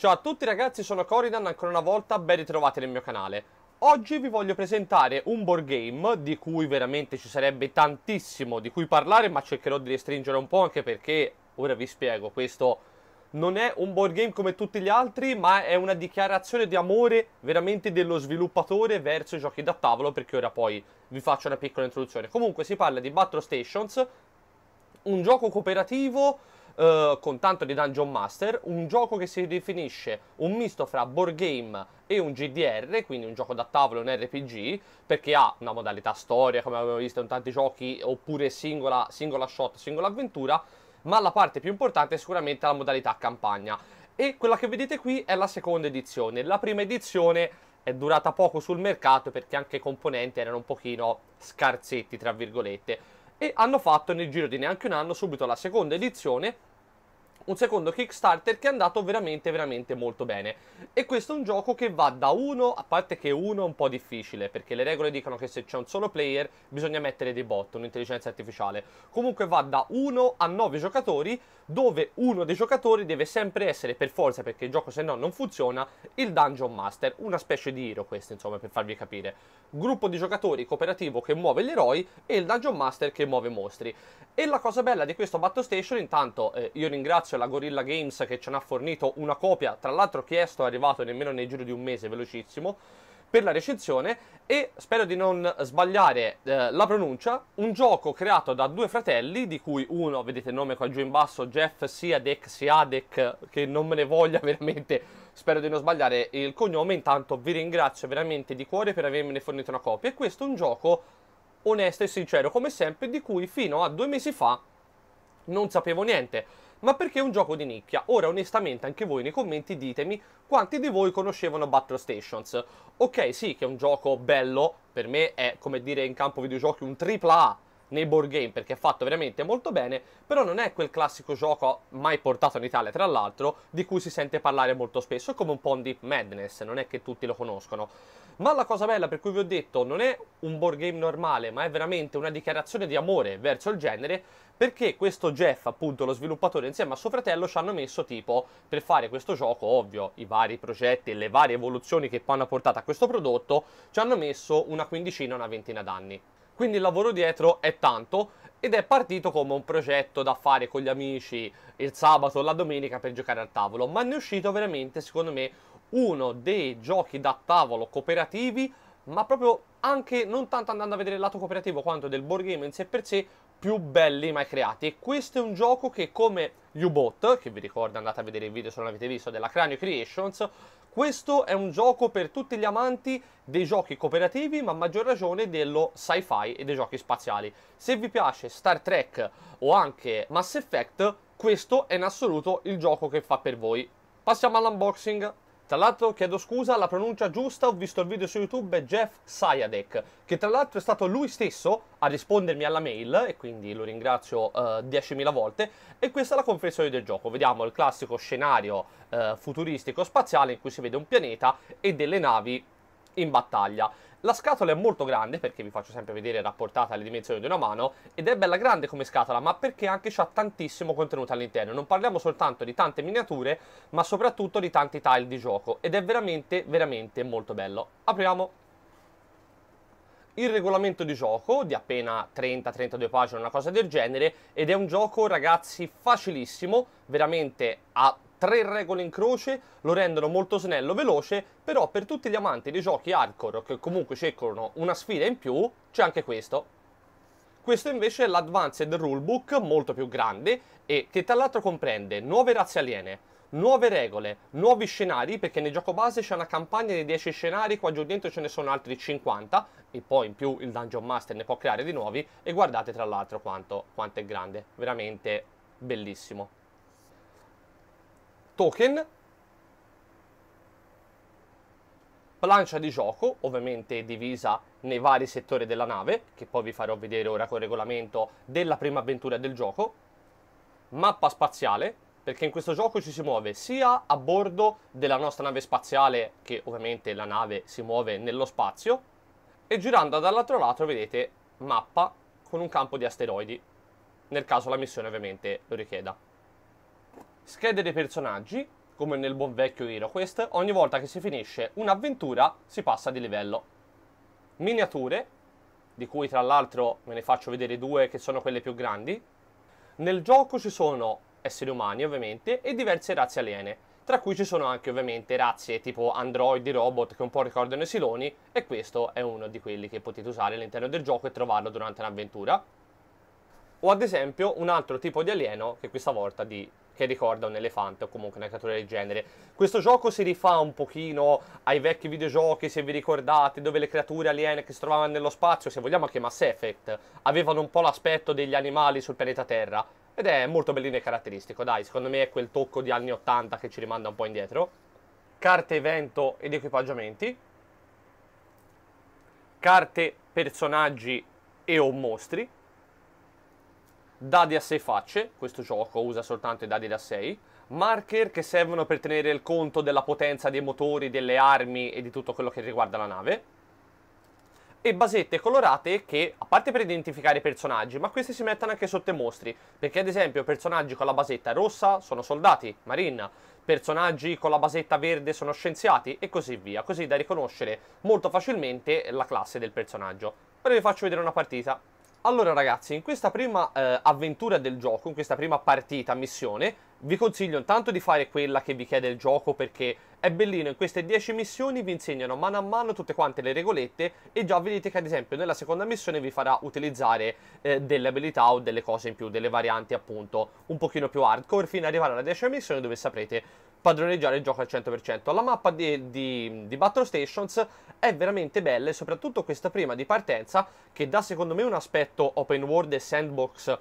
Ciao a tutti ragazzi, sono Coridan, ancora una volta ben ritrovati nel mio canale. Oggi vi voglio presentare un board game di cui veramente ci sarebbe tantissimo di cui parlare, ma cercherò di restringere un po' anche perché, ora vi spiego, questo non è un board game come tutti gli altri, ma è una dichiarazione di amore veramente dello sviluppatore verso i giochi da tavolo, perché ora poi vi faccio una piccola introduzione. Comunque si parla di Battle Stations, un gioco cooperativo uh, con tanto di Dungeon Master, un gioco che si definisce un misto fra board game e un GDR, quindi un gioco da tavolo, un RPG, perché ha una modalità storia, come abbiamo visto in tanti giochi, oppure singola, singola shot, singola avventura, ma la parte più importante è sicuramente la modalità campagna. E quella che vedete qui è la seconda edizione. La prima edizione è durata poco sul mercato perché anche i componenti erano un pochino scarsetti, tra virgolette. E hanno fatto nel giro di neanche un anno subito la seconda edizione un secondo Kickstarter che è andato veramente veramente molto bene. E questo è un gioco che va da 1 a parte che 1 è un po' difficile perché le regole dicono che se c'è un solo player bisogna mettere dei bot, un'intelligenza artificiale. Comunque va da 1 a 9 giocatori dove uno dei giocatori deve sempre essere per forza perché il gioco se no non funziona il Dungeon Master. Una specie di hero questo insomma per farvi capire. Gruppo di giocatori cooperativo che muove gli eroi e il Dungeon Master che muove mostri. E la cosa bella di questo Battle Station intanto eh, io ringrazio la Gorilla Games che ce n'ha fornito una copia, tra l'altro chiesto, è arrivato nemmeno nel giro di un mese, velocissimo, per la recensione e spero di non sbagliare eh, la pronuncia, un gioco creato da due fratelli, di cui uno, vedete il nome qua giù in basso, Jeff Siadek, Siadek, che non me ne voglia veramente, spero di non sbagliare il cognome, intanto vi ringrazio veramente di cuore per avermene fornito una copia. E questo è un gioco onesto e sincero, come sempre, di cui fino a due mesi fa non sapevo niente ma perché è un gioco di nicchia. Ora, onestamente, anche voi nei commenti ditemi quanti di voi conoscevano Battle Stations. Ok, sì, che è un gioco bello, per me è, come dire, in campo videogiochi un AAA nei board game perché è fatto veramente molto bene, però non è quel classico gioco mai portato in Italia, tra l'altro, di cui si sente parlare molto spesso, come un po' un Deep Madness, non è che tutti lo conoscono. Ma la cosa bella per cui vi ho detto non è un board game normale, ma è veramente una dichiarazione di amore verso il genere, perché questo Jeff, appunto lo sviluppatore, insieme a suo fratello ci hanno messo tipo, per fare questo gioco, ovvio, i vari progetti e le varie evoluzioni che poi hanno portato a questo prodotto, ci hanno messo una quindicina, una ventina d'anni. Quindi il lavoro dietro è tanto ed è partito come un progetto da fare con gli amici il sabato o la domenica per giocare al tavolo, ma ne è uscito veramente, secondo me, uno dei giochi da tavolo cooperativi, ma proprio anche non tanto andando a vedere il lato cooperativo quanto del board game in sé per sé, più belli mai creati. E questo è un gioco che come U-Bot, che vi ricordo andate a vedere il video se non l'avete visto, della Cranio Creations, questo è un gioco per tutti gli amanti dei giochi cooperativi, ma a maggior ragione dello sci-fi e dei giochi spaziali. Se vi piace Star Trek o anche Mass Effect, questo è in assoluto il gioco che fa per voi. Passiamo all'unboxing. Tra l'altro chiedo scusa, la pronuncia giusta, ho visto il video su YouTube, è Jeff Sayadek, che tra l'altro è stato lui stesso a rispondermi alla mail, e quindi lo ringrazio uh, eh, 10.000 volte, e questa è la confessione del gioco. Vediamo il classico scenario uh, futuristico spaziale in cui si vede un pianeta e delle navi in battaglia. La scatola è molto grande, perché vi faccio sempre vedere rapportata alle dimensioni di una mano, ed è bella grande come scatola, ma perché anche c'ha tantissimo contenuto all'interno. Non parliamo soltanto di tante miniature, ma soprattutto di tanti tile di gioco, ed è veramente, veramente molto bello. Apriamo il regolamento di gioco di appena 30-32 pagine, una cosa del genere, ed è un gioco, ragazzi, facilissimo, veramente a tre regole in croce lo rendono molto snello, veloce, però per tutti gli amanti dei giochi hardcore che comunque cercano una sfida in più, c'è anche questo. Questo invece è l'Advanced Rulebook, molto più grande, e che tra l'altro comprende nuove razze aliene, nuove regole, nuovi scenari, perché nel gioco base c'è una campagna di 10 scenari, qua giù dentro ce ne sono altri 50, e poi in più il Dungeon Master ne può creare di nuovi, e guardate tra l'altro quanto, quanto è grande, veramente bellissimo token, plancia di gioco, ovviamente divisa nei vari settori della nave, che poi vi farò vedere ora col regolamento della prima avventura del gioco, mappa spaziale, perché in questo gioco ci si muove sia a bordo della nostra nave spaziale, che ovviamente la nave si muove nello spazio, e girando dall'altro lato vedete mappa con un campo di asteroidi, nel caso la missione ovviamente lo richieda schede dei personaggi, come nel buon vecchio HeroQuest, ogni volta che si finisce un'avventura si passa di livello. Miniature, di cui tra l'altro ve ne faccio vedere due che sono quelle più grandi. Nel gioco ci sono esseri umani ovviamente e diverse razze aliene, tra cui ci sono anche ovviamente razze tipo androidi, robot che un po' ricordano i siloni e questo è uno di quelli che potete usare all'interno del gioco e trovarlo durante un'avventura. O ad esempio un altro tipo di alieno che questa volta di, che ricorda un elefante o comunque una creatura del genere. Questo gioco si rifà un pochino ai vecchi videogiochi, se vi ricordate, dove le creature aliene che si trovavano nello spazio, se vogliamo anche Mass Effect, avevano un po' l'aspetto degli animali sul pianeta Terra. Ed è molto bellino e caratteristico, dai, secondo me è quel tocco di anni 80 che ci rimanda un po' indietro. Carte evento ed equipaggiamenti. Carte, personaggi e o mostri dadi a 6 facce, questo gioco usa soltanto i dadi da 6, marker che servono per tenere il conto della potenza dei motori, delle armi e di tutto quello che riguarda la nave, e basette colorate che, a parte per identificare i personaggi, ma questi si mettono anche sotto i mostri, perché ad esempio personaggi con la basetta rossa sono soldati, marine, personaggi con la basetta verde sono scienziati e così via, così da riconoscere molto facilmente la classe del personaggio. Ora vi faccio vedere una partita. Allora ragazzi, in questa prima eh, avventura del gioco, in questa prima partita, missione, vi consiglio intanto di fare quella che vi chiede il gioco perché è bellino, in queste 10 missioni vi insegnano mano a mano tutte quante le regolette e già vedete che ad esempio nella seconda missione vi farà utilizzare eh, delle abilità o delle cose in più, delle varianti appunto un pochino più hardcore fino ad arrivare alla decima missione dove saprete padroneggiare il gioco al 100%. La mappa di, di, di, Battle Stations è veramente bella e soprattutto questa prima di partenza che dà secondo me un aspetto open world e sandbox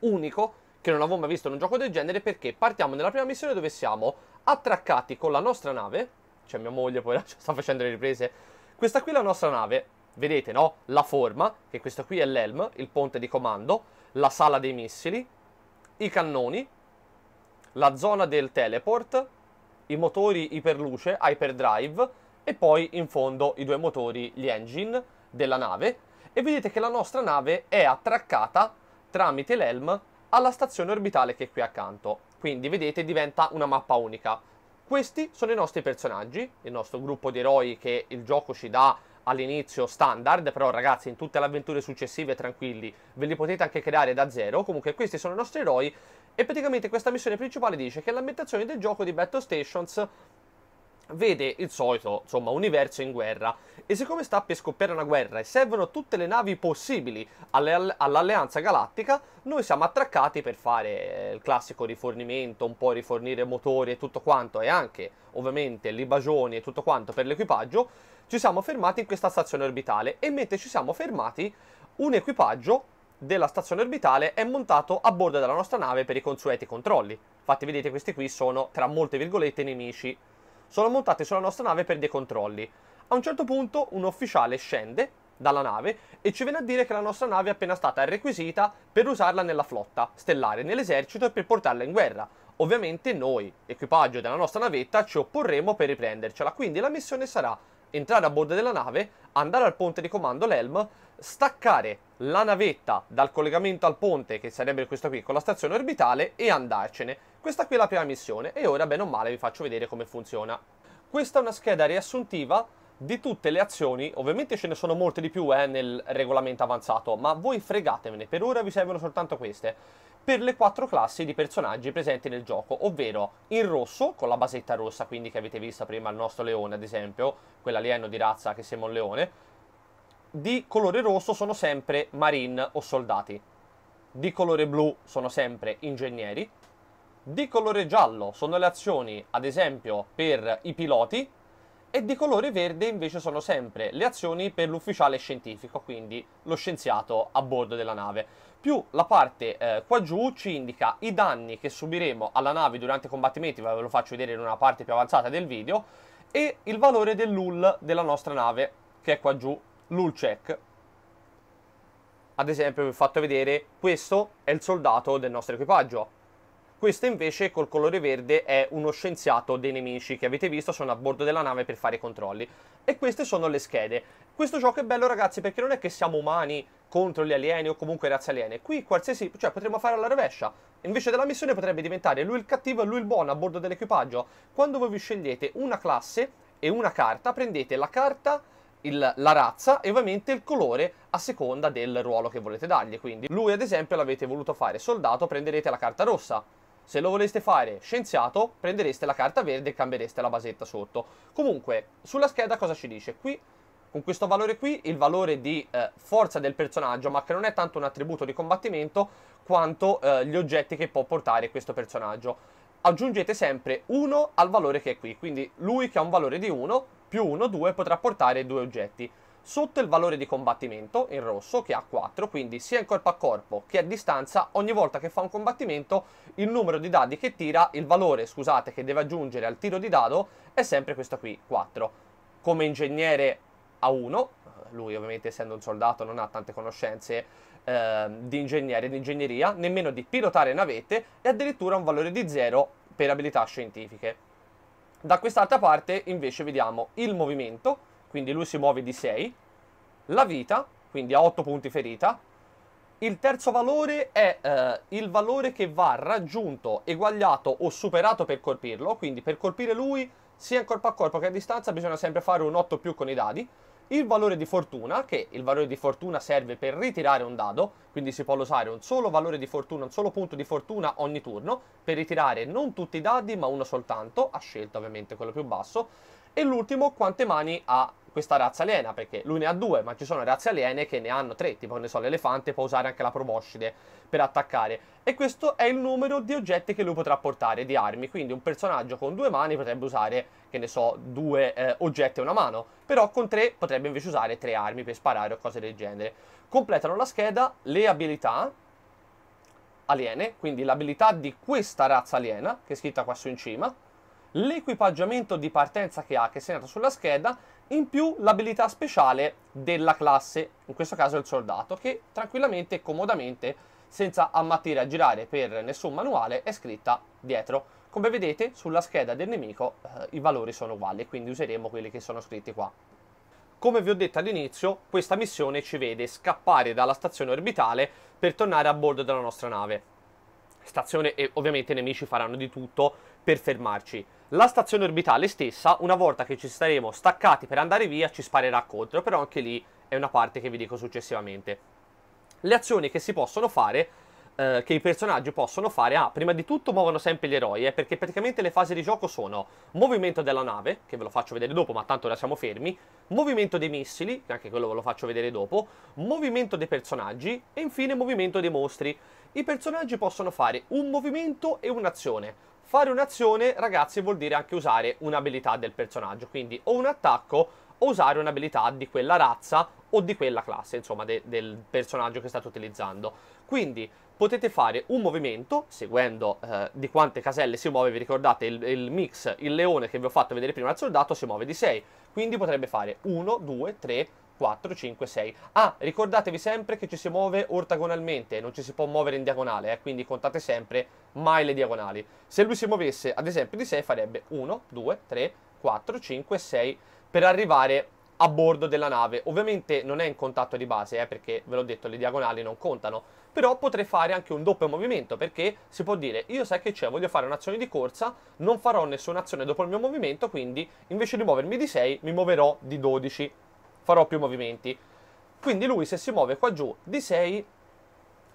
unico che non avevo mai visto in un gioco del genere perché partiamo nella prima missione dove siamo attraccati con la nostra nave, cioè mia moglie poi sta facendo le riprese, questa qui è la nostra nave, vedete no? La forma, che questo qui è l'Elm, il ponte di comando, la sala dei missili, i cannoni, la zona del teleport, i motori iperluce, hyperdrive e poi in fondo i due motori, gli engine della nave e vedete che la nostra nave è attraccata tramite l'Elm alla stazione orbitale che è qui accanto. Quindi vedete diventa una mappa unica. Questi sono i nostri personaggi, il nostro gruppo di eroi che il gioco ci dà all'inizio standard, però ragazzi in tutte le avventure successive tranquilli ve li potete anche creare da zero, comunque questi sono i nostri eroi e praticamente questa missione principale dice che l'ambientazione del gioco di Battle Stations vede il solito, insomma, universo in guerra. E siccome sta per scoppiare una guerra e servono tutte le navi possibili alle, all'Alleanza Galattica, noi siamo attraccati per fare il classico rifornimento, un po' rifornire motori e tutto quanto, e anche, ovviamente, libagioni e tutto quanto per l'equipaggio, ci siamo fermati in questa stazione orbitale e mentre ci siamo fermati, un equipaggio della stazione orbitale è montato a bordo della nostra nave per i consueti controlli. Infatti vedete questi qui sono, tra molte virgolette, nemici sono montati sulla nostra nave per dei controlli. A un certo punto un ufficiale scende dalla nave e ci viene a dire che la nostra nave è appena stata requisita per usarla nella flotta stellare, nell'esercito e per portarla in guerra. Ovviamente noi, equipaggio della nostra navetta, ci opporremo per riprendercela, quindi la missione sarà entrare a bordo della nave, andare al ponte di comando, l'Elm, staccare la navetta dal collegamento al ponte, che sarebbe questo qui, con la stazione orbitale, e andarcene. Questa qui è la prima missione, e ora, bene o male, vi faccio vedere come funziona. Questa è una scheda riassuntiva di tutte le azioni, ovviamente ce ne sono molte di più eh, nel regolamento avanzato, ma voi fregatevene, per ora vi servono soltanto queste, per le quattro classi di personaggi presenti nel gioco, ovvero in rosso, con la basetta rossa, quindi che avete visto prima il nostro leone ad esempio, quell'alieno di razza che sembra un leone, di colore rosso sono sempre marine o soldati, di colore blu sono sempre ingegneri, di colore giallo sono le azioni, ad esempio, per i piloti, e di colore verde invece sono sempre le azioni per l'ufficiale scientifico, quindi lo scienziato a bordo della nave. Più la parte eh, qua giù ci indica i danni che subiremo alla nave durante i combattimenti, ve lo faccio vedere in una parte più avanzata del video, e il valore dell'UL della nostra nave, che è qua giù, l'UL check. Ad esempio vi ho fatto vedere, questo è il soldato del nostro equipaggio, questo invece col colore verde è uno scienziato dei nemici che avete visto sono a bordo della nave per fare i controlli. E queste sono le schede. Questo gioco è bello ragazzi perché non è che siamo umani contro gli alieni o comunque razze aliene. Qui qualsiasi, cioè potremmo fare alla rovescia. Invece della missione potrebbe diventare lui il cattivo e lui il buono a bordo dell'equipaggio. Quando voi vi scegliete una classe e una carta, prendete la carta, il, la razza e ovviamente il colore a seconda del ruolo che volete dargli. Quindi lui ad esempio l'avete voluto fare soldato, prenderete la carta rossa. Se lo voleste fare scienziato, prendereste la carta verde e cambiereste la basetta sotto. Comunque, sulla scheda cosa ci dice? Qui con questo valore qui il valore di eh, forza del personaggio, ma che non è tanto un attributo di combattimento quanto eh, gli oggetti che può portare questo personaggio. Aggiungete sempre 1 al valore che è qui, quindi lui che ha un valore di 1 più 1, 2 potrà portare due oggetti. Sotto il valore di combattimento, in rosso, che ha 4, quindi sia in corpo a corpo che a distanza, ogni volta che fa un combattimento, il numero di dadi che tira, il valore, scusate, che deve aggiungere al tiro di dado, è sempre questo qui, 4. Come ingegnere a 1, lui ovviamente essendo un soldato non ha tante conoscenze eh, di ingegnere, di ingegneria, nemmeno di pilotare navette, e addirittura un valore di 0 per abilità scientifiche. Da quest'altra parte invece vediamo il movimento, quindi lui si muove di 6, la vita, quindi ha 8 punti ferita, il terzo valore è eh, il valore che va raggiunto, eguagliato o superato per colpirlo, quindi per colpire lui sia in corpo a corpo che a distanza bisogna sempre fare un 8 più con i dadi, il valore di fortuna, che il valore di fortuna serve per ritirare un dado, quindi si può usare un solo valore di fortuna, un solo punto di fortuna ogni turno, per ritirare non tutti i dadi ma uno soltanto, a scelta ovviamente quello più basso, e l'ultimo quante mani ha questa razza aliena, perché lui ne ha due, ma ci sono razze aliene che ne hanno tre, tipo ne so, l'elefante può usare anche la proboscide per attaccare. E questo è il numero di oggetti che lui potrà portare, di armi, quindi un personaggio con due mani potrebbe usare, che ne so, due eh, oggetti a una mano, però con tre potrebbe invece usare tre armi per sparare o cose del genere. Completano la scheda le abilità aliene, quindi l'abilità di questa razza aliena, che è scritta qua su in cima, l'equipaggiamento di partenza che ha, che è segnato sulla scheda, in più l'abilità speciale della classe, in questo caso il soldato, che tranquillamente e comodamente, senza ammattire a girare per nessun manuale, è scritta dietro. Come vedete sulla scheda del nemico eh, i valori sono uguali, quindi useremo quelli che sono scritti qua. Come vi ho detto all'inizio, questa missione ci vede scappare dalla stazione orbitale per tornare a bordo della nostra nave. Stazione e ovviamente i nemici faranno di tutto per fermarci. La stazione orbitale stessa, una volta che ci saremo staccati per andare via, ci sparerà contro, però anche lì è una parte che vi dico successivamente. Le azioni che si possono fare, eh, che i personaggi possono fare, ah, prima di tutto muovono sempre gli eroi, eh, perché praticamente le fasi di gioco sono movimento della nave, che ve lo faccio vedere dopo, ma tanto ora siamo fermi, movimento dei missili, che anche quello ve lo faccio vedere dopo, movimento dei personaggi e infine movimento dei mostri. I personaggi possono fare un movimento e un'azione. Fare un'azione, ragazzi, vuol dire anche usare un'abilità del personaggio, quindi o un attacco o usare un'abilità di quella razza o di quella classe, insomma, de del personaggio che state utilizzando. Quindi potete fare un movimento, seguendo eh, di quante caselle si muove, vi ricordate il, il, mix, il leone che vi ho fatto vedere prima al soldato si muove di 6, quindi potrebbe fare 1, 2, 3, 4, 5, 6. Ah, ricordatevi sempre che ci si muove ortagonalmente, non ci si può muovere in diagonale, eh, quindi contate sempre mai le diagonali. Se lui si muovesse ad esempio di 6 farebbe 1, 2, 3, 4, 5, 6 per arrivare a bordo della nave. Ovviamente non è in contatto di base, eh, perché ve l'ho detto, le diagonali non contano, però potrei fare anche un doppio movimento, perché si può dire, io sai che c'è, voglio fare un'azione di corsa, non farò nessuna azione dopo il mio movimento, quindi invece di muovermi di 6 mi muoverò di 12 farò più movimenti. Quindi lui se si muove qua giù di 6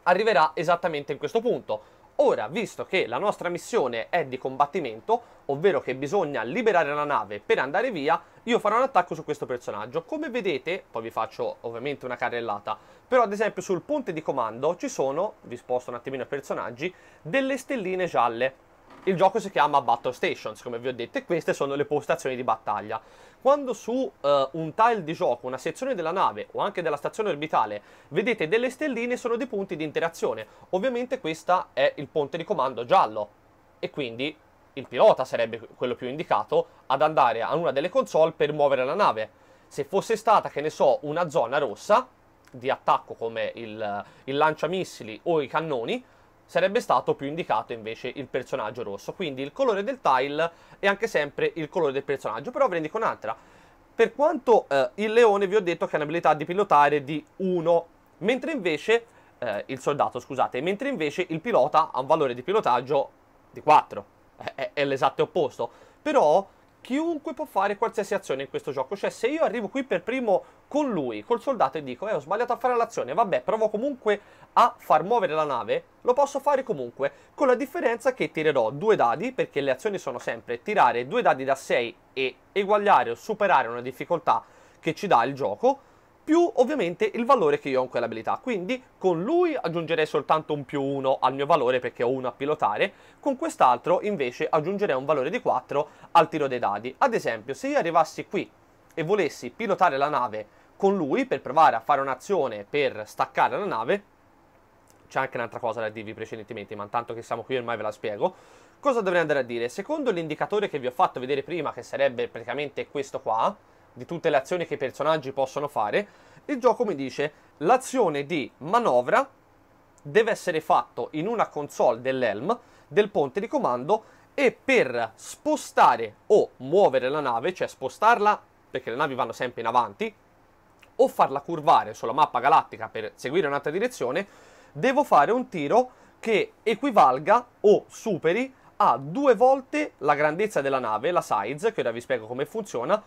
arriverà esattamente in questo punto. Ora, visto che la nostra missione è di combattimento, ovvero che bisogna liberare la nave per andare via, io farò un attacco su questo personaggio. Come vedete, poi vi faccio ovviamente una carrellata, però ad esempio sul ponte di comando ci sono, vi sposto un attimino i personaggi, delle stelline gialle. Il gioco si chiama Battle Stations, come vi ho detto, e queste sono le postazioni di battaglia. Quando su uh, un tile di gioco, una sezione della nave o anche della stazione orbitale vedete delle stelline, sono dei punti di interazione. Ovviamente questo è il ponte di comando giallo e quindi il pilota sarebbe quello più indicato ad andare a una delle console per muovere la nave. Se fosse stata, che ne so, una zona rossa di attacco come il, il lanciamissili o i cannoni, sarebbe stato più indicato invece il personaggio rosso. Quindi il colore del tile è anche sempre il colore del personaggio, però ve ne dico un'altra. Per quanto eh, il leone vi ho detto che ha un'abilità di pilotare di 1, mentre invece eh, il soldato, scusate, mentre invece il pilota ha un valore di pilotaggio di 4. È, è l'esatto opposto. Però chiunque può fare qualsiasi azione in questo gioco. Cioè, se io arrivo qui per primo con lui, col soldato, e dico, eh, ho sbagliato a fare l'azione, vabbè, provo comunque a far muovere la nave, lo posso fare comunque, con la differenza che tirerò due dadi, perché le azioni sono sempre tirare due dadi da 6 e eguagliare o superare una difficoltà che ci dà il gioco, più ovviamente il valore che io ho in quell'abilità. Quindi con lui aggiungerei soltanto un più 1 al mio valore perché ho 1 a pilotare, con quest'altro invece aggiungerei un valore di 4 al tiro dei dadi. Ad esempio, se io arrivassi qui e volessi pilotare la nave con lui per provare a fare un'azione per staccare la nave, c'è anche un'altra cosa da dirvi precedentemente, ma tanto che siamo qui ormai ve la spiego. Cosa dovrei andare a dire? Secondo l'indicatore che vi ho fatto vedere prima, che sarebbe praticamente questo qua, di tutte le azioni che i personaggi possono fare, il gioco mi dice l'azione di manovra deve essere fatto in una console dell'Helm del ponte di comando e per spostare o muovere la nave, cioè spostarla perché le navi vanno sempre in avanti, o farla curvare sulla mappa galattica per seguire un'altra direzione, devo fare un tiro che equivalga o superi a due volte la grandezza della nave, la size, che ora vi spiego come funziona,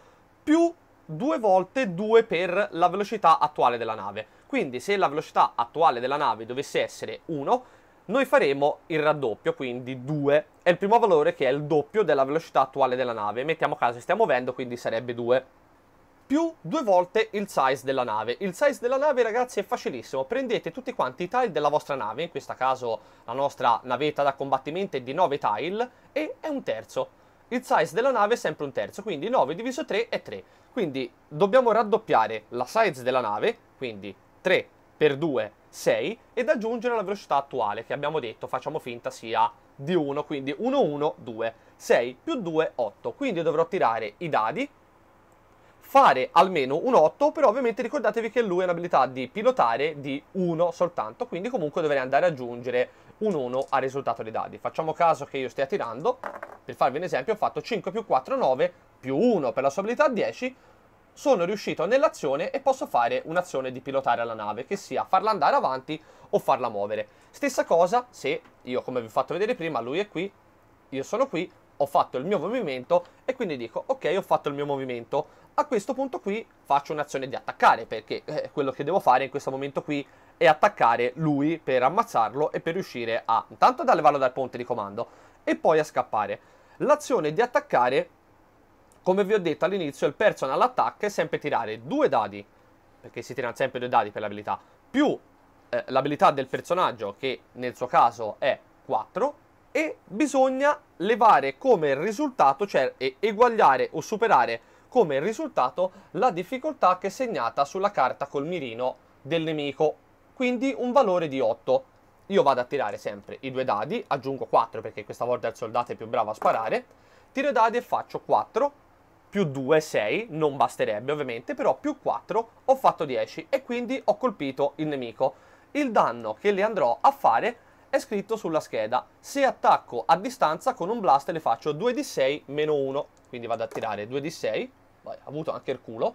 più due volte 2 per la velocità attuale della nave. Quindi se la velocità attuale della nave dovesse essere 1, noi faremo il raddoppio, quindi 2. È il primo valore che è il doppio della velocità attuale della nave. Mettiamo caso stiamo muovendo, quindi sarebbe 2. Più due volte il size della nave. Il size della nave, ragazzi, è facilissimo. Prendete tutti quanti i tile della vostra nave, in questo caso la nostra navetta da combattimento è di 9 tile, e è un terzo il size della nave è sempre un terzo, quindi 9 diviso 3 è 3. Quindi dobbiamo raddoppiare la size della nave, quindi 3 per 2, 6, ed aggiungere la velocità attuale, che abbiamo detto, facciamo finta sia di 1, quindi 1, 1, 2, 6 più 2, 8. Quindi dovrò tirare i dadi, fare almeno un 8, però ovviamente ricordatevi che lui ha un'abilità di pilotare di 1 soltanto, quindi comunque dovrei andare ad aggiungere un 1 al risultato dei dadi. Facciamo caso che io stia tirando, per farvi un esempio ho fatto 5 più 4, 9, più 1 per la sua abilità 10, sono riuscito nell'azione e posso fare un'azione di pilotare la nave, che sia farla andare avanti o farla muovere. Stessa cosa se io, come vi ho fatto vedere prima, lui è qui, io sono qui, ho fatto il mio movimento e quindi dico ok ho fatto il mio movimento. A questo punto qui faccio un'azione di attaccare perché eh, quello che devo fare in questo momento qui è attaccare lui per ammazzarlo e per riuscire a intanto ad levarlo dal ponte di comando e poi a scappare. L'azione di attaccare, come vi ho detto all'inizio, il personal attack è sempre tirare due dadi, perché si tirano sempre due dadi per l'abilità, più eh, l'abilità del personaggio, che nel suo caso è 4, e bisogna levare come risultato, cioè eguagliare o superare come risultato la difficoltà che è segnata sulla carta col mirino del nemico quindi un valore di 8. Io vado a tirare sempre i due dadi, aggiungo 4 perché questa volta il soldato è più bravo a sparare, tiro i dadi e faccio 4, più 2, 6, non basterebbe ovviamente, però più 4 ho fatto 10 e quindi ho colpito il nemico. Il danno che le andrò a fare è scritto sulla scheda. Se attacco a distanza con un blast le faccio 2d6 meno 1, quindi vado a tirare 2d6, Vai, ha avuto anche il culo,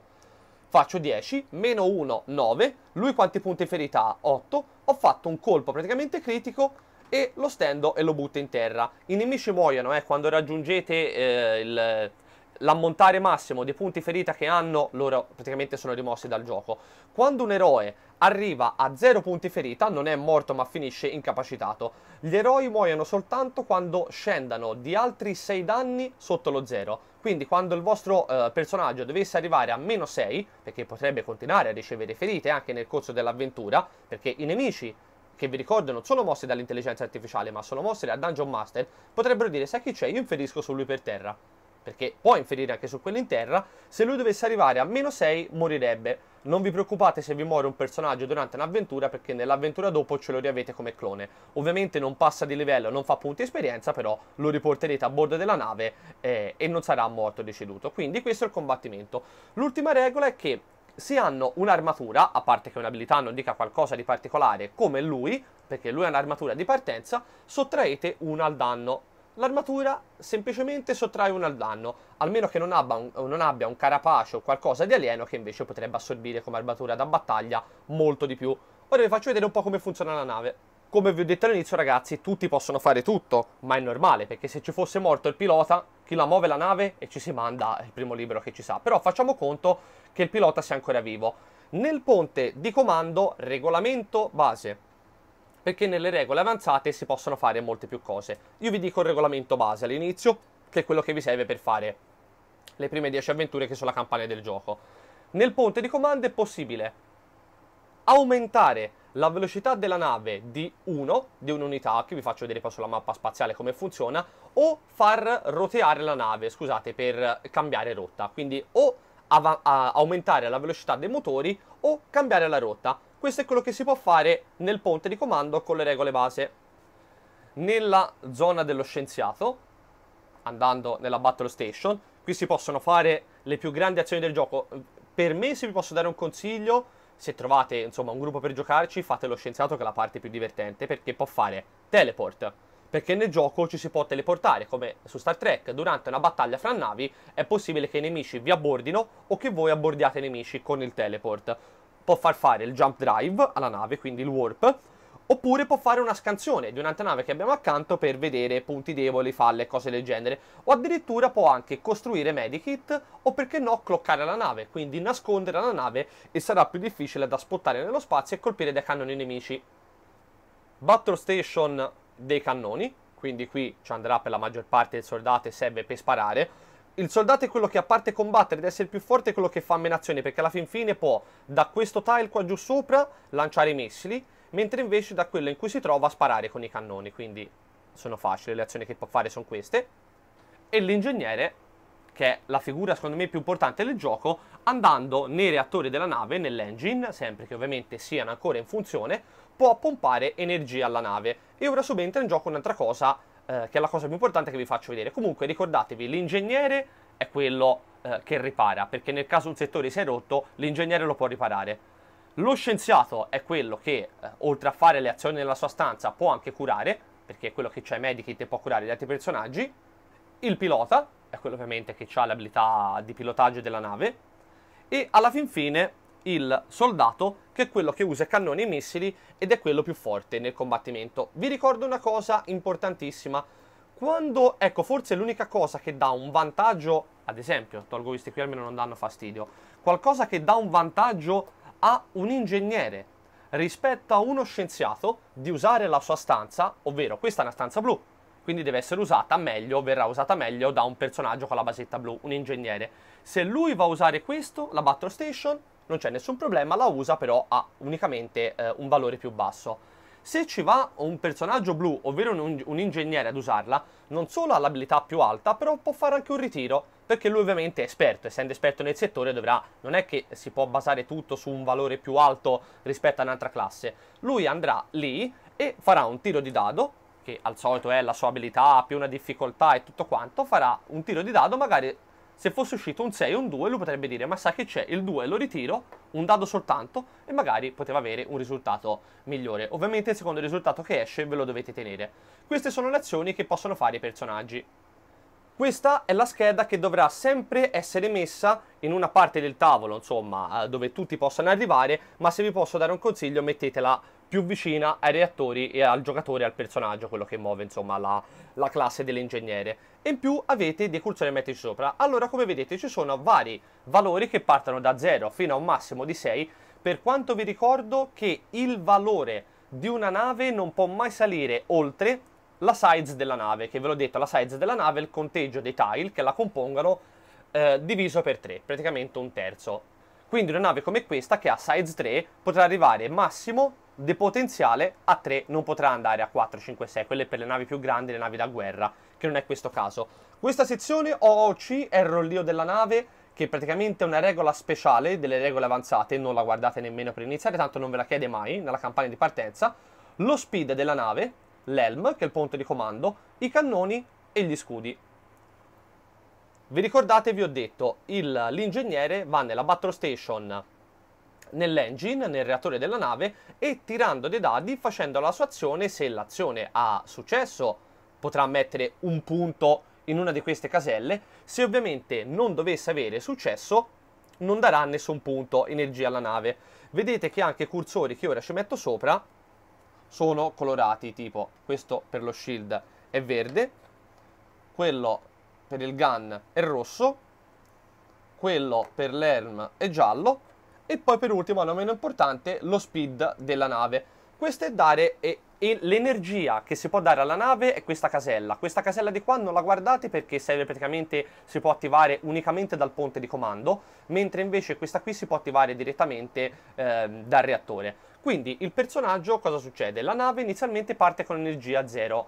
faccio 10, meno 1, 9, lui quanti punti ferita ha? 8, ho fatto un colpo praticamente critico e lo stendo e lo butto in terra. I nemici muoiono, eh, quando raggiungete eh, il l'ammontare massimo dei punti ferita che hanno, loro praticamente sono rimossi dal gioco. Quando un eroe arriva a 0 punti ferita, non è morto ma finisce incapacitato. Gli eroi muoiono soltanto quando scendano di altri 6 danni sotto lo 0. Quindi quando il vostro eh, personaggio dovesse arrivare a meno 6, perché potrebbe continuare a ricevere ferite anche nel corso dell'avventura, perché i nemici che vi ricordo non sono mossi dall'intelligenza artificiale, ma sono mossi dal Dungeon Master, potrebbero dire, sai chi c'è? Io inferisco su lui per terra perché può inferire anche su quello in terra, se lui dovesse arrivare a meno 6 morirebbe. Non vi preoccupate se vi muore un personaggio durante un'avventura perché nell'avventura dopo ce lo riavete come clone. Ovviamente non passa di livello, non fa punti esperienza, però lo riporterete a bordo della nave eh, e non sarà morto deceduto. Quindi questo è il combattimento. L'ultima regola è che se hanno un'armatura, a parte che un'abilità non dica qualcosa di particolare come lui, perché lui ha un'armatura di partenza, sottraete una al danno l'armatura semplicemente sottrae uno al danno, almeno che non abbia, un, non abbia un carapace o qualcosa di alieno che invece potrebbe assorbire come armatura da battaglia molto di più. Ora vi faccio vedere un po' come funziona la nave. Come vi ho detto all'inizio ragazzi, tutti possono fare tutto, ma è normale, perché se ci fosse morto il pilota, chi la muove la nave e ci si manda il primo libro che ci sa. Però facciamo conto che il pilota sia ancora vivo. Nel ponte di comando, regolamento base, perché nelle regole avanzate si possono fare molte più cose. Io vi dico il regolamento base all'inizio, che è quello che vi serve per fare le prime 10 avventure che sono la campagna del gioco. Nel ponte di comando è possibile aumentare la velocità della nave di 1, di un'unità, che vi faccio vedere poi sulla mappa spaziale come funziona, o far roteare la nave, scusate, per cambiare rotta. Quindi o aumentare la velocità dei motori o cambiare la rotta. Questo è quello che si può fare nel ponte di comando con le regole base. Nella zona dello scienziato, andando nella battle station, qui si possono fare le più grandi azioni del gioco. Per me, se vi posso dare un consiglio, se trovate insomma un gruppo per giocarci, fate lo scienziato che è la parte più divertente perché può fare teleport. Perché nel gioco ci si può teleportare, come su Star Trek, durante una battaglia fra navi è possibile che i nemici vi abbordino o che voi abbordiate i nemici con il teleport. Può far fare il jump drive alla nave, quindi il warp, Oppure può fare una scansione di un'altra nave che abbiamo accanto per vedere punti deboli, falle, cose del genere. O addirittura può anche costruire medikit o perché no cloccare la nave, quindi nascondere la nave e sarà più difficile da spottare nello spazio e colpire dai cannoni nemici. Battle Station dei cannoni, quindi qui ci andrà per la maggior parte del soldato e serve per sparare. Il soldato è quello che a parte combattere ed essere più forte è quello che fa meno azioni perché alla fin fine può da questo tile qua giù sopra lanciare i missili mentre invece da quello in cui si trova sparare con i cannoni, quindi sono facili, le azioni che può fare sono queste. E l'ingegnere, che è la figura secondo me più importante del gioco, andando nei reattori della nave, nell'engine, sempre che ovviamente siano ancora in funzione, può pompare energia alla nave. E ora subentra in gioco un'altra cosa, eh, che è la cosa più importante che vi faccio vedere. Comunque ricordatevi, l'ingegnere è quello eh, che ripara, perché nel caso un settore si è rotto, l'ingegnere lo può riparare. Lo scienziato è quello che, eh, oltre a fare le azioni nella sua stanza, può anche curare, perché è quello che c'è Medikit e può curare gli altri personaggi. Il pilota è quello ovviamente che ha l'abilità di pilotaggio della nave. E alla fin fine il soldato, che è quello che usa cannoni e missili ed è quello più forte nel combattimento. Vi ricordo una cosa importantissima. Quando, ecco, forse l'unica cosa che dà un vantaggio, ad esempio, tolgo questi qui almeno non danno fastidio, qualcosa che dà un vantaggio a un ingegnere rispetto a uno scienziato di usare la sua stanza, ovvero questa è una stanza blu, quindi deve essere usata meglio, verrà usata meglio da un personaggio con la basetta blu, un ingegnere. Se lui va a usare questo, la Battle Station, non c'è nessun problema, la usa però ha unicamente eh, un valore più basso. Se ci va un personaggio blu, ovvero un, un ingegnere ad usarla, non solo ha l'abilità più alta, però può fare anche un ritiro, perché lui ovviamente è esperto, essendo esperto nel settore dovrà, non è che si può basare tutto su un valore più alto rispetto a un'altra classe. Lui andrà lì e farà un tiro di dado, che al solito è la sua abilità, più una difficoltà e tutto quanto, farà un tiro di dado magari se fosse uscito un 6 o un 2 lui potrebbe dire ma sa che c'è il 2 lo ritiro, un dado soltanto e magari poteva avere un risultato migliore. Ovviamente il secondo risultato che esce ve lo dovete tenere. Queste sono le azioni che possono fare i personaggi. Questa è la scheda che dovrà sempre essere messa in una parte del tavolo, insomma, eh, dove tutti possano arrivare, ma se vi posso dare un consiglio mettetela più vicina ai reattori e al giocatore, al personaggio, quello che muove insomma la, la classe dell'ingegnere. E in più avete dei cursori metterci sopra. Allora, come vedete, ci sono vari valori che partono da 0 fino a un massimo di 6. Per quanto vi ricordo che il valore di una nave non può mai salire oltre la size della nave, che ve l'ho detto, la size della nave è il conteggio dei tile che la compongono eh, diviso per 3, praticamente un terzo. Quindi una nave come questa, che ha size 3, potrà arrivare massimo di potenziale a 3 non potrà andare a 4, 5, 6, quelle per le navi più grandi, le navi da guerra, che non è questo caso. Questa sezione OOC è il rollio della nave, che praticamente è una regola speciale delle regole avanzate, non la guardate nemmeno per iniziare, tanto non ve la chiede mai nella campagna di partenza. Lo speed della nave, l'elm, che è il punto di comando, i cannoni e gli scudi. Vi ricordate, vi ho detto, l'ingegnere va nella battle station nell'engine, nel reattore della nave e tirando dei dadi facendo la sua azione, se l'azione ha successo potrà mettere un punto in una di queste caselle, se ovviamente non dovesse avere successo non darà nessun punto energia alla nave. Vedete che anche i cursori che ora ci metto sopra sono colorati, tipo questo per lo shield è verde, quello per il gun è rosso, quello per l'erm è giallo e poi per ultimo, non meno importante, lo speed della nave. Questo è dare e, e l'energia che si può dare alla nave è questa casella. Questa casella di qua non la guardate perché serve praticamente, si può attivare unicamente dal ponte di comando, mentre invece questa qui si può attivare direttamente eh, dal reattore. Quindi il personaggio cosa succede? La nave inizialmente parte con energia 0.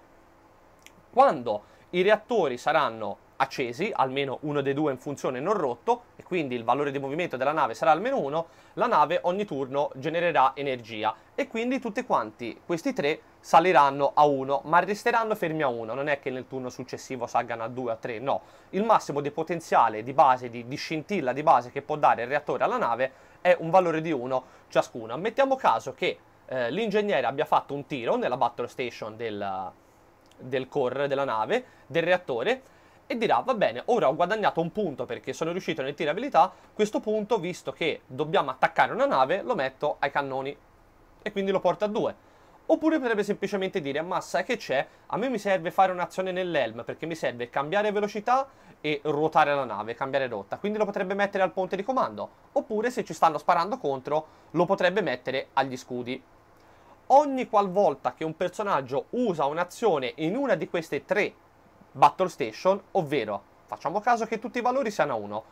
Quando i reattori saranno accesi, almeno uno dei due in funzione non rotto, e quindi il valore di movimento della nave sarà almeno uno, la nave ogni turno genererà energia e quindi tutti quanti questi tre saliranno a 1, ma resteranno fermi a 1, non è che nel turno successivo salgano a 2 o a 3, no. Il massimo di potenziale di base, di, di scintilla di base che può dare il reattore alla nave è un valore di 1 ciascuna. Mettiamo caso che eh, l'ingegnere abbia fatto un tiro nella battle station del, del core della nave, del reattore, e dirà va bene, ora ho guadagnato un punto perché sono riuscito nel tiro abilità, questo punto, visto che dobbiamo attaccare una nave, lo metto ai cannoni e quindi lo porto a 2. Oppure potrebbe semplicemente dire, ma sai che c'è? A me mi serve fare un'azione nell'elm perché mi serve cambiare velocità e ruotare la nave, cambiare rotta. Quindi lo potrebbe mettere al ponte di comando. Oppure se ci stanno sparando contro, lo potrebbe mettere agli scudi. Ogni qualvolta che un personaggio usa un'azione in una di queste tre Battle Station, ovvero facciamo caso che tutti i valori siano a 1.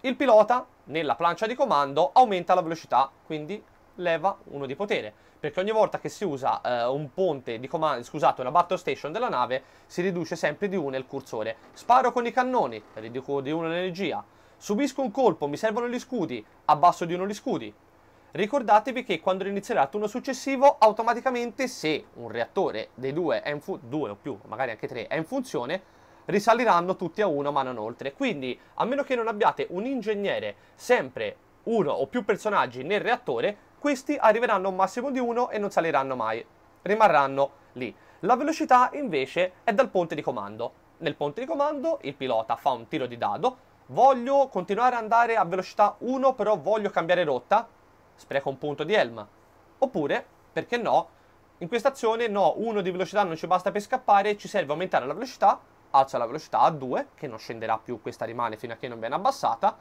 Il pilota nella plancia di comando aumenta la velocità, quindi leva 1 di potere, perché ogni volta che si usa eh, un ponte di comando, scusate, una battle station della nave, si riduce sempre di 1 il cursore. Sparo con i cannoni, riduco di 1 l'energia. Subisco un colpo, mi servono gli scudi, abbasso di 1 gli scudi. Ricordatevi che quando inizierà il turno successivo, automaticamente se un reattore dei due, è in due o più, magari anche tre, è in funzione, risaliranno tutti a uno ma non oltre. Quindi, a meno che non abbiate un ingegnere sempre uno o più personaggi nel reattore, questi arriveranno a un massimo di uno e non saliranno mai. Rimarranno lì. La velocità invece è dal ponte di comando. Nel ponte di comando il pilota fa un tiro di dado. Voglio continuare ad andare a velocità 1, però voglio cambiare rotta spreca un punto di Elma. Oppure, perché no, in questa azione no, 1 di velocità non ci basta per scappare, ci serve aumentare la velocità, alza la velocità a 2, che non scenderà più, questa rimane fino a che non viene abbassata,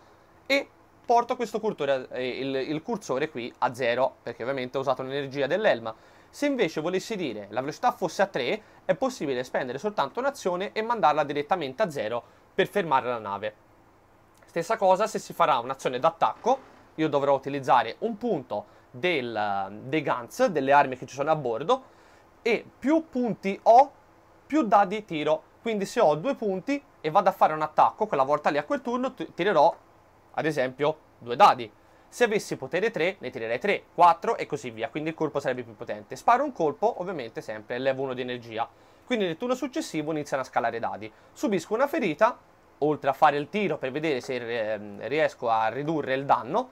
e porto questo cursore, eh, il, il cursore qui a 0, perché ovviamente ho usato l'energia dell'Elma. Se invece volessi dire la velocità fosse a 3, è possibile spendere soltanto un'azione e mandarla direttamente a 0 per fermare la nave. Stessa cosa se si farà un'azione d'attacco, io dovrò utilizzare un punto del, dei guns, delle armi che ci sono a bordo, e più punti ho, più dadi tiro. Quindi se ho due punti e vado a fare un attacco, quella volta lì a quel turno tirerò, ad esempio, due dadi. Se avessi potere 3, ne tirerei 3, 4 e così via, quindi il colpo sarebbe più potente. Sparo un colpo, ovviamente sempre levo 1 di energia. Quindi nel turno successivo iniziano a scalare i dadi. Subisco una ferita, oltre a fare il tiro per vedere se eh, riesco a ridurre il danno,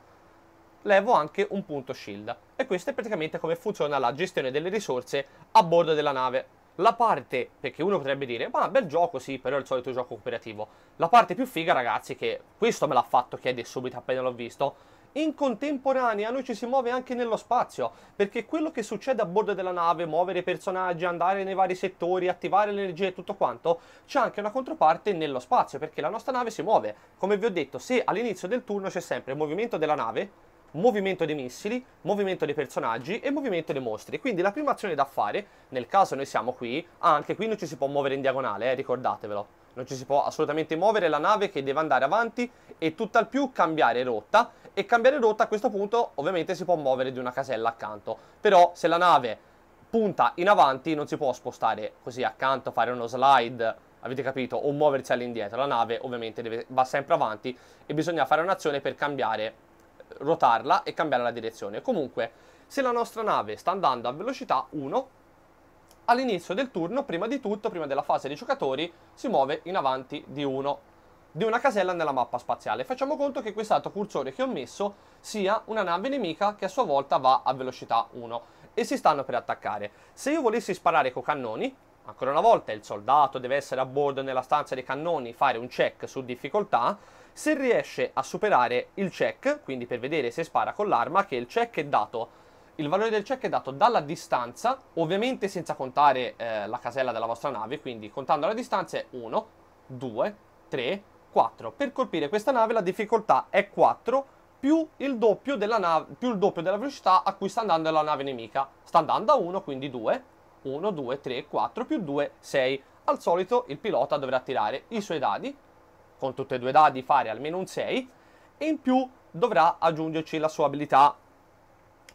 levo anche un punto shield. E questo è praticamente come funziona la gestione delle risorse a bordo della nave. La parte, perché uno potrebbe dire, ma bel gioco sì, però è il solito gioco cooperativo. La parte più figa, ragazzi, che questo me l'ha fatto chiedere subito appena l'ho visto, in contemporanea noi ci si muove anche nello spazio, perché quello che succede a bordo della nave, muovere i personaggi, andare nei vari settori, attivare l'energia e tutto quanto, c'è anche una controparte nello spazio, perché la nostra nave si muove. Come vi ho detto, se all'inizio del turno c'è sempre il movimento della nave, movimento dei missili, movimento dei personaggi e movimento dei mostri. Quindi la prima azione da fare, nel caso noi siamo qui, ah, anche qui non ci si può muovere in diagonale, eh, ricordatevelo. Non ci si può assolutamente muovere la nave che deve andare avanti e tutt'al più cambiare rotta. E cambiare rotta a questo punto ovviamente si può muovere di una casella accanto. Però se la nave punta in avanti non si può spostare così accanto, fare uno slide, avete capito? O muoversi all'indietro. La nave ovviamente deve, va sempre avanti e bisogna fare un'azione per cambiare ruotarla e cambiare la direzione. Comunque, se la nostra nave sta andando a velocità 1, all'inizio del turno, prima di tutto, prima della fase dei giocatori, si muove in avanti di 1 di una casella nella mappa spaziale. Facciamo conto che quest'altro cursore che ho messo sia una nave nemica che a sua volta va a velocità 1 e si stanno per attaccare. Se io volessi sparare con cannoni, ancora una volta il soldato deve essere a bordo nella stanza dei cannoni, fare un check su difficoltà, Se riesce a superare il check, quindi per vedere se spara con l'arma, che il check è dato il valore del check è dato dalla distanza, ovviamente senza contare eh, la casella della vostra nave, quindi contando la distanza è 1, 2, 3, 4. Per colpire questa nave la difficoltà è 4 più il doppio della, nave, più il doppio della velocità a cui sta andando la nave nemica. Sta andando a 1, quindi 2. 1, 2, 3, 4 più 2, 6. Al solito il pilota dovrà tirare i suoi dadi, con tutti e due dadi fare almeno un 6, e in più dovrà aggiungerci la sua abilità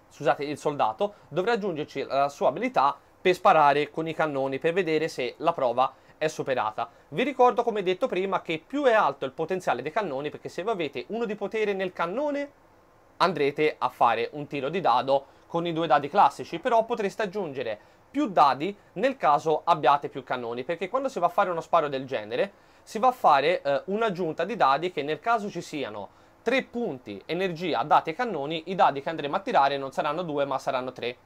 scusate, il soldato dovrà aggiungerci la sua abilità per sparare con i cannoni per vedere se la prova è superata. Vi ricordo come detto prima che più è alto il potenziale dei cannoni perché se voi avete uno di potere nel cannone andrete a fare un tiro di dado con i due dadi classici, però potreste aggiungere più dadi nel caso abbiate più cannoni, perché quando si va a fare uno sparo del genere si va a fare eh, un'aggiunta di dadi che nel caso ci siano 3 punti energia dati ai cannoni, i dadi che andremo a tirare non saranno 2 ma saranno 3.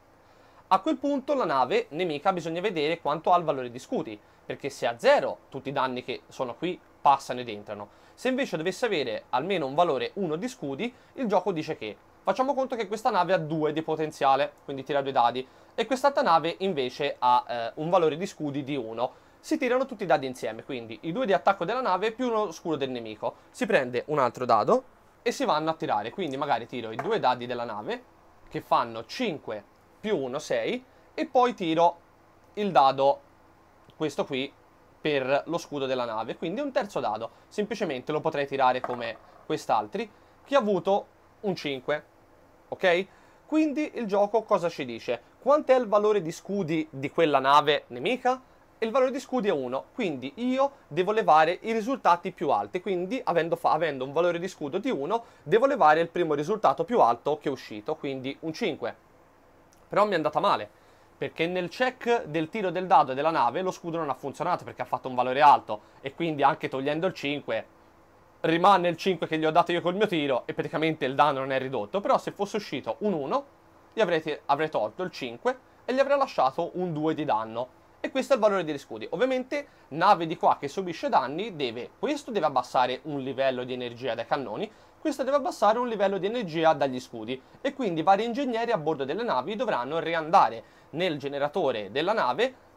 A quel punto la nave nemica bisogna vedere quanto ha il valore di scudi, perché se ha 0 tutti i danni che sono qui passano ed entrano. Se invece dovesse avere almeno un valore 1 di scudi, il gioco dice che facciamo conto che questa nave ha 2 di potenziale, quindi tira due dadi, e quest'altra nave invece ha eh, un valore di scudi di 1. Si tirano tutti i dadi insieme, quindi i due di attacco della nave più uno scudo del nemico. Si prende un altro dado, e si vanno a tirare. Quindi magari tiro i due dadi della nave che fanno 5 più 1, 6 e poi tiro il dado, questo qui, per lo scudo della nave. Quindi un terzo dado. Semplicemente lo potrei tirare come quest'altri che ha avuto un 5. Ok? Quindi il gioco cosa ci dice? Quant'è il valore di scudi di quella nave nemica? E il valore di scudi è 1, quindi io devo levare i risultati più alti, quindi avendo, avendo, un valore di scudo di 1 devo levare il primo risultato più alto che è uscito, quindi un 5. Però mi è andata male, perché nel check del tiro del dado e della nave lo scudo non ha funzionato perché ha fatto un valore alto. E quindi anche togliendo il 5 rimane il 5 che gli ho dato io col mio tiro e praticamente il danno non è ridotto, però se fosse uscito un 1 gli avrei, avrei tolto il 5 e gli avrei lasciato un 2 di danno e questo è il valore degli scudi. Ovviamente nave di qua che subisce danni deve, questo deve abbassare un livello di energia dai cannoni, questo deve abbassare un livello di energia dagli scudi. E quindi vari ingegneri a bordo delle navi dovranno riandare nel generatore della nave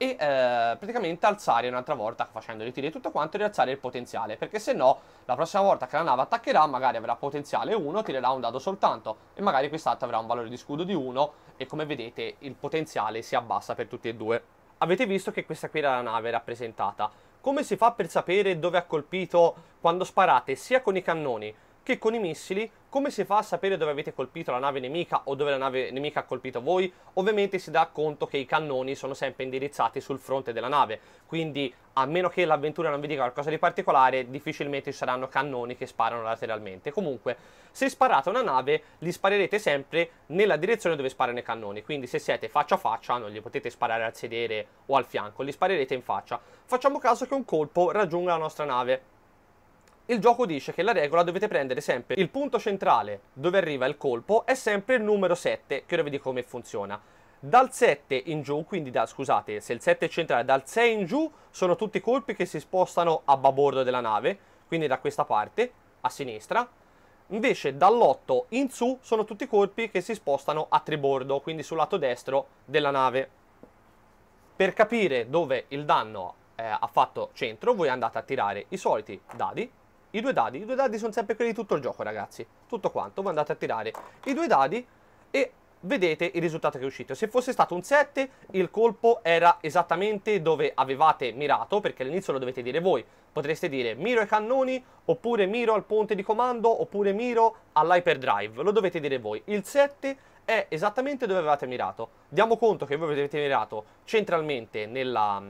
e eh, praticamente alzare un'altra volta facendo ritiri tutto quanto e rialzare il potenziale. Perché se no la prossima volta che la nave attaccherà magari avrà potenziale 1 tirerà un dado soltanto. E magari quest'altra avrà un valore di scudo di 1 e come vedete il potenziale si abbassa per tutti e due avete visto che questa qui era la nave rappresentata. Come si fa per sapere dove ha colpito quando sparate sia con i cannoni che con i missili, come si fa a sapere dove avete colpito la nave nemica o dove la nave nemica ha colpito voi? Ovviamente si dà conto che i cannoni sono sempre indirizzati sul fronte della nave, quindi a meno che l'avventura non vi dica qualcosa di particolare, difficilmente ci saranno cannoni che sparano lateralmente. Comunque, se sparate una nave, li sparerete sempre nella direzione dove sparano i cannoni, quindi se siete faccia a faccia, non li potete sparare al sedere o al fianco, li sparerete in faccia. Facciamo caso che un colpo raggiunga la nostra nave il gioco dice che la regola dovete prendere sempre il punto centrale dove arriva il colpo è sempre il numero 7, che ora vi dico come funziona. Dal 7 in giù, quindi da, scusate, se il 7 è centrale, dal 6 in giù sono tutti i colpi che si spostano a babordo della nave, quindi da questa parte, a sinistra. Invece dall'8 in su sono tutti i colpi che si spostano a tribordo, quindi sul lato destro della nave. Per capire dove il danno eh, ha fatto centro, voi andate a tirare i soliti dadi, i due dadi, i due dadi sono sempre quelli di tutto il gioco ragazzi, tutto quanto, voi andate a tirare i due dadi e vedete il risultato che è uscito. Se fosse stato un 7, il colpo era esattamente dove avevate mirato, perché all'inizio lo dovete dire voi. Potreste dire miro ai cannoni, oppure miro al ponte di comando, oppure miro all'hyperdrive. Lo dovete dire voi. Il 7 è esattamente dove avevate mirato. Diamo conto che voi avete mirato centralmente nella,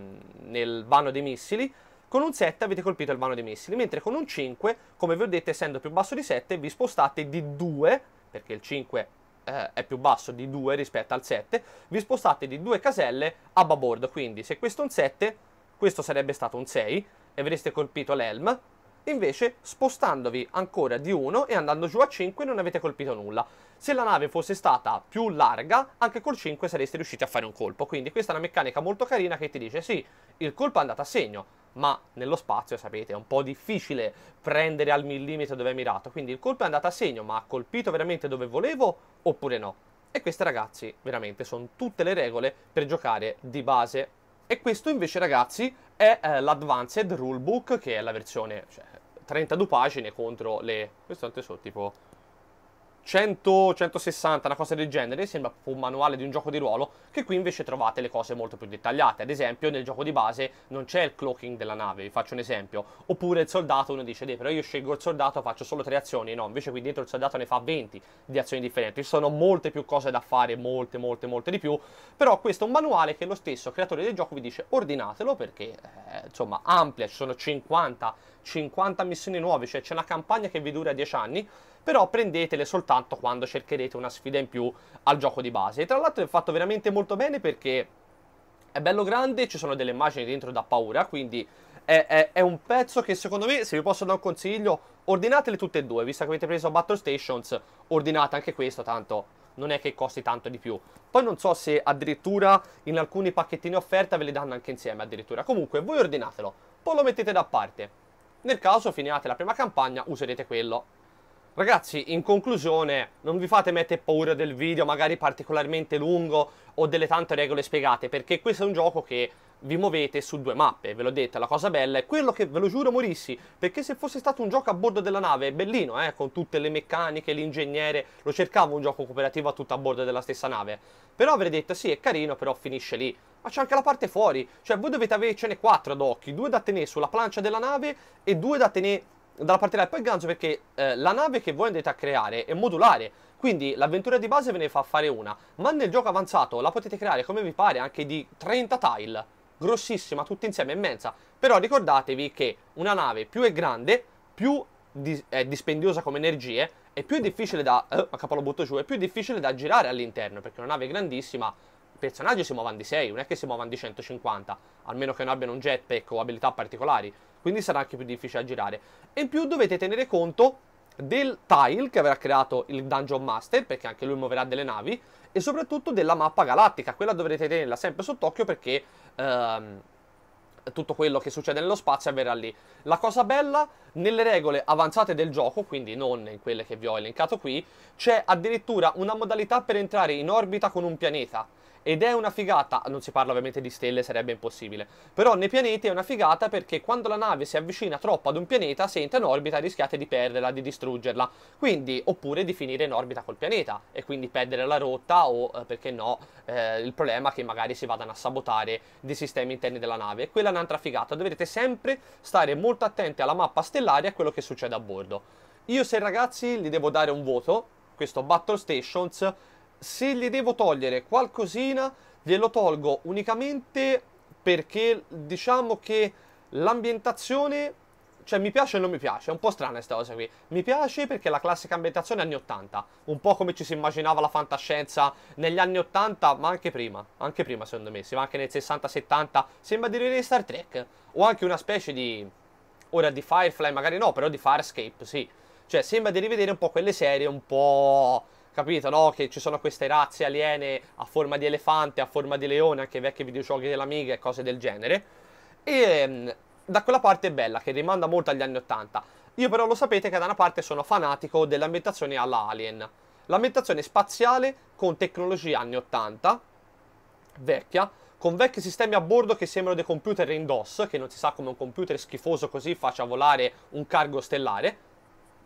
nel vano dei missili, con un 7 avete colpito il vano dei missili, mentre con un 5, come vi ho detto, essendo più basso di 7, vi spostate di 2, perché il 5 eh, è più basso di 2 rispetto al 7, vi spostate di 2 caselle a babordo. Quindi se questo è un 7, questo sarebbe stato un 6 e avreste colpito l'Elm. Invece, spostandovi ancora di 1 e andando giù a 5 non avete colpito nulla. Se la nave fosse stata più larga, anche col 5 sareste riusciti a fare un colpo. Quindi questa è una meccanica molto carina che ti dice sì, il colpo è andato a segno, ma nello spazio, sapete, è un po' difficile prendere al millimetro dove è mirato, quindi il colpo è andato a segno, ma ha colpito veramente dove volevo oppure no? E queste ragazzi, veramente, sono tutte le regole per giocare di base. E questo invece, ragazzi, è eh, l'Advanced Rulebook, che è la versione, cioè, 32 pagine contro le... Questo sono tipo 100, 160, una cosa del genere, sembra un manuale di un gioco di ruolo, che qui invece trovate le cose molto più dettagliate. Ad esempio, nel gioco di base non c'è il cloaking della nave, vi faccio un esempio. Oppure il soldato, uno dice, però io scelgo il soldato, faccio solo tre azioni. No, invece qui dentro il soldato ne fa 20 di azioni differenti. Ci sono molte più cose da fare, molte, molte, molte di più. Però questo è un manuale che lo stesso creatore del gioco vi dice, ordinatelo, perché, eh, insomma, amplia, ci sono 50, 50 missioni nuove, cioè c'è una campagna che vi dura 10 anni però prendetele soltanto quando cercherete una sfida in più al gioco di base. E tra l'altro è fatto veramente molto bene perché è bello grande, ci sono delle immagini dentro da paura, quindi è, è, è, un pezzo che secondo me, se vi posso dare un consiglio, ordinatele tutte e due, visto che avete preso Battle Stations, ordinate anche questo, tanto non è che costi tanto di più. Poi non so se addirittura in alcuni pacchettini offerta ve li danno anche insieme addirittura. Comunque, voi ordinatelo, poi lo mettete da parte. Nel caso finiate la prima campagna, userete quello. Ragazzi, in conclusione, non vi fate mettere paura del video, magari particolarmente lungo o delle tante regole spiegate, perché questo è un gioco che vi muovete su due mappe, ve l'ho detto, la cosa bella è quello che, ve lo giuro, morissi, perché se fosse stato un gioco a bordo della nave, bellino, eh, con tutte le meccaniche, l'ingegnere, lo cercavo un gioco cooperativo a tutto a bordo della stessa nave, però avrei detto, sì, è carino, però finisce lì, ma c'è anche la parte fuori, cioè voi dovete avercene quattro ad occhi, due da tenere sulla plancia della nave e due da tenere dalla parte. E poi ganzo perché eh, la nave che voi andate a creare è modulare. Quindi l'avventura di base ve ne fa fare una. Ma nel gioco avanzato la potete creare come vi pare, anche di 30 tile. Grossissima, tutte insieme, immensa. Però ricordatevi che una nave più è grande, più è dispendiosa come energie, e più difficile da... Eh, capo lo butto giù, è più difficile da girare all'interno. Perché una nave grandissima personaggi si muovono di 6, non è che si muovono di 150, almeno che non abbiano un jetpack o abilità particolari quindi sarà anche più difficile da girare. E in più dovete tenere conto del tile che avrà creato il Dungeon Master, perché anche lui muoverà delle navi, e soprattutto della mappa galattica, quella dovrete tenerla sempre sott'occhio perché ehm, tutto quello che succede nello spazio avverrà lì. La cosa bella, nelle regole avanzate del gioco, quindi non in quelle che vi ho elencato qui, c'è addirittura una modalità per entrare in orbita con un pianeta. Ed è una figata, non si parla ovviamente di stelle, sarebbe impossibile. Però nei pianeti è una figata perché quando la nave si avvicina troppo ad un pianeta, se entra in orbita rischiate di perderla, di distruggerla. Quindi, oppure di finire in orbita col pianeta e quindi perdere la rotta o, eh, perché no, eh, il problema che magari si vadano a sabotare dei sistemi interni della nave. E quella è un'altra figata, dovrete sempre stare molto attenti alla mappa stellare e a quello che succede a bordo. Io se ragazzi gli devo dare un voto, questo Battle Stations se gli devo togliere qualcosina, glielo tolgo unicamente perché diciamo che l'ambientazione cioè mi piace o non mi piace, è un po' strana questa cosa qui. Mi piace perché la classica ambientazione anni 80, un po' come ci si immaginava la fantascienza negli anni 80, ma anche prima, anche prima secondo me, si va anche nel 60-70, sembra di rivedere Star Trek, o anche una specie di, ora di Firefly magari no, però di Farscape, sì. Cioè sembra di rivedere un po' quelle serie un po' capito, no? Che ci sono queste razze aliene a forma di elefante, a forma di leone, anche vecchi videogiochi dell'Amiga e cose del genere. E ehm, da quella parte è bella, che rimanda molto agli anni 80. Io però lo sapete che da una parte sono fanatico dell'ambientazione alla Alien. L'ambientazione spaziale con tecnologia anni 80, vecchia, con vecchi sistemi a bordo che sembrano dei computer in DOS, che non si sa come un computer schifoso così faccia volare un cargo stellare,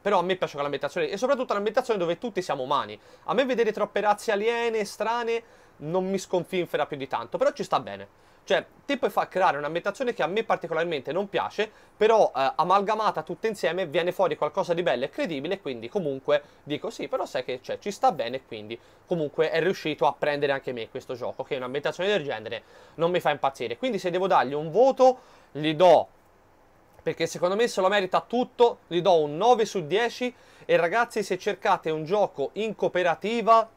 però a me piace quell'ambientazione e soprattutto l'ambientazione dove tutti siamo umani. A me vedere troppe razze aliene, strane, non mi sconfinfera più di tanto, però ci sta bene. Cioè, ti puoi far creare un'ambientazione che a me particolarmente non piace, però eh, amalgamata tutte insieme viene fuori qualcosa di bello e credibile, quindi comunque dico sì, però sai che cioè, ci sta bene, quindi comunque è riuscito a prendere anche me questo gioco, che un'ambientazione del genere non mi fa impazzire. Quindi se devo dargli un voto, gli do perché secondo me se lo merita tutto, gli do un 9 su 10 e ragazzi se cercate un gioco in cooperativa,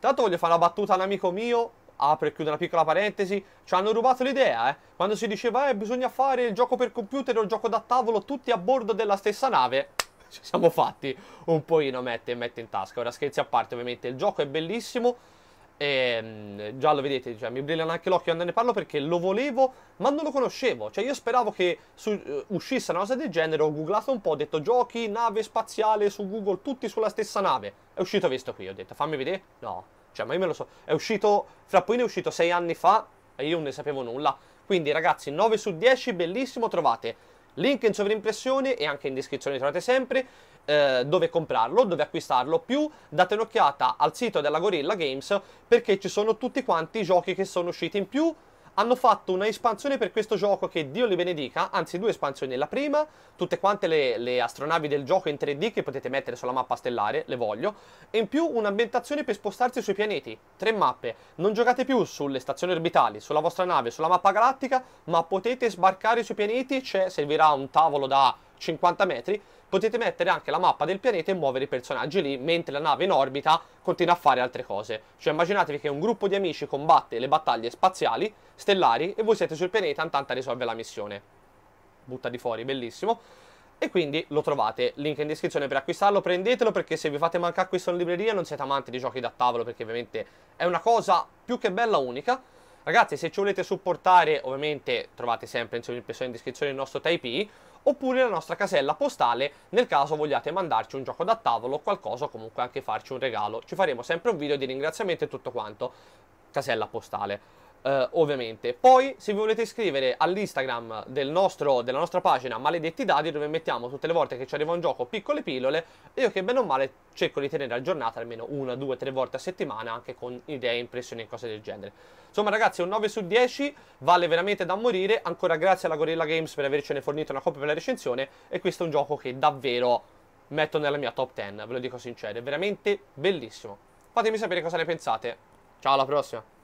tanto voglio fare una battuta a un amico mio, apro e chiudo una piccola parentesi, ci hanno rubato l'idea, eh, quando si diceva eh bisogna fare il gioco per computer o il gioco da tavolo tutti a bordo della stessa nave, ci siamo fatti un pochino mette, mette in tasca, ora scherzi a parte ovviamente, il gioco è bellissimo, E, mm, già lo vedete, cioè, mi brillano anche l'occhio quando ne parlo perché lo volevo, ma non lo conoscevo. Cioè, io speravo che su, uh, uscisse una cosa del genere. Ho googlato un po', ho detto giochi, nave spaziale su Google, tutti sulla stessa nave. È uscito questo qui, ho detto fammi vedere. No, cioè, ma io me lo so. È uscito, Frappoino è uscito sei anni fa e io non ne sapevo nulla. Quindi, ragazzi, 9 su 10, bellissimo. Trovate link in sovrimpressione e anche in descrizione trovate sempre eh, dove comprarlo, dove acquistarlo, più date un'occhiata al sito della Gorilla Games perché ci sono tutti quanti i giochi che sono usciti in più hanno fatto una espansione per questo gioco che Dio li benedica, anzi due espansioni. La prima, tutte quante le, le, astronavi del gioco in 3D che potete mettere sulla mappa stellare, le voglio, e in più un'ambientazione per spostarsi sui pianeti. Tre mappe. Non giocate più sulle stazioni orbitali, sulla vostra nave, sulla mappa galattica, ma potete sbarcare sui pianeti, cioè servirà un tavolo da 50 metri, potete mettere anche la mappa del pianeta e muovere i personaggi lì, mentre la nave in orbita continua a fare altre cose. Cioè immaginatevi che un gruppo di amici combatte le battaglie spaziali, stellari, e voi siete sul pianeta andando a risolvere la missione. Butta di fuori, bellissimo. E quindi lo trovate, link in descrizione per acquistarlo, prendetelo perché se vi fate mancare questo in libreria non siete amanti di giochi da tavolo perché ovviamente è una cosa più che bella unica. Ragazzi, se ci volete supportare, ovviamente trovate sempre in descrizione il nostro Type oppure la nostra casella postale nel caso vogliate mandarci un gioco da tavolo o qualcosa o comunque anche farci un regalo. Ci faremo sempre un video di ringraziamento e tutto quanto. Casella postale. Uh, ovviamente. Poi, se vi volete iscrivere all'Instagram del della nostra pagina Maledetti Dadi, dove mettiamo tutte le volte che ci arriva un gioco piccole pillole, io che bene o male cerco di tenere aggiornata almeno una, due, tre volte a settimana, anche con idee, impressioni e cose del genere. Insomma, ragazzi, un 9 su 10 vale veramente da morire. Ancora grazie alla Gorilla Games per avercene fornito una copia per la recensione. E questo è un gioco che davvero metto nella mia top 10, ve lo dico sincero, è veramente bellissimo. Fatemi sapere cosa ne pensate. Ciao, alla prossima!